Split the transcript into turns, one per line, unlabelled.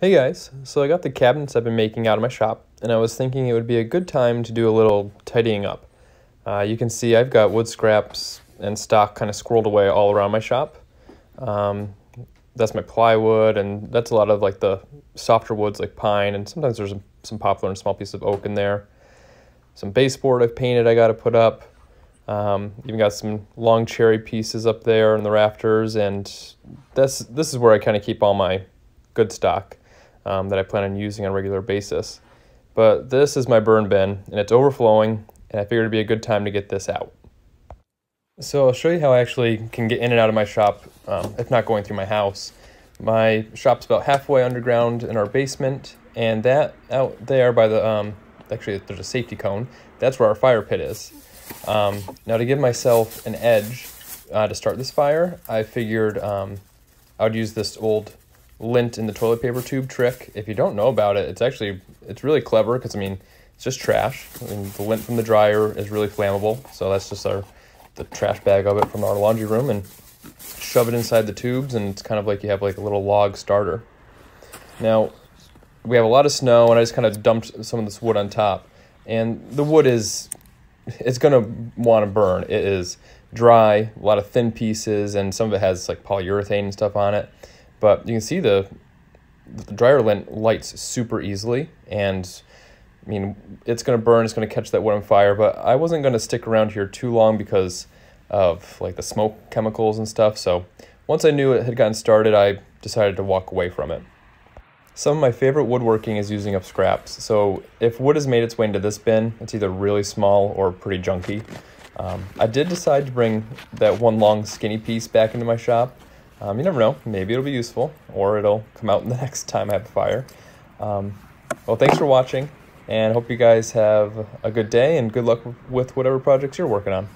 Hey guys, so I got the cabinets I've been making out of my shop, and I was thinking it would be a good time to do a little tidying up. Uh, you can see I've got wood scraps and stock kind of squirreled away all around my shop. Um, that's my plywood, and that's a lot of like the softer woods like pine, and sometimes there's some, poplar and small pieces of oak in there. Some baseboard I've painted I got to put up. Um, even got some long cherry pieces up there in the rafters, and this this is where I kind of keep all my good stock um, that I plan on using on a regular basis. But this is my burn bin, and it's overflowing, and I figured it'd be a good time to get this out. So I'll show you how I actually can get in and out of my shop, um, if not going through my house. My shop's about halfway underground in our basement, and that out there by the, um, actually there's a safety cone, that's where our fire pit is. Um, now to give myself an edge uh, to start this fire, I figured um, I would use this old lint in the toilet paper tube trick. If you don't know about it, it's actually it's really clever because I mean it's just trash. I mean, the lint from the dryer is really flammable, so that's just our the trash bag of it from our laundry room and shove it inside the tubes, and it's kind of like you have like a little log starter. Now we have a lot of snow, and I just kind of dumped some of this wood on top, and the wood is it's gonna want to burn. It is dry, a lot of thin pieces, and some of it has like polyurethane and stuff on it. But you can see the, the dryer lint lights super easily and I mean, it's going to burn, it's going to catch that wood on fire, but I wasn't going to stick around here too long because of like the smoke chemicals and stuff. So once I knew it had gotten started, I decided to walk away from it. Some of my favorite woodworking is using up scraps. So if wood has made its way into this bin, it's either really small or pretty junky. Um, I did decide to bring that one long skinny piece back into my shop um, you never know. Maybe it'll be useful, or it'll come out the next time I have a fire. Um, well, thanks for watching, and hope you guys have a good day and good luck with whatever projects you're working on.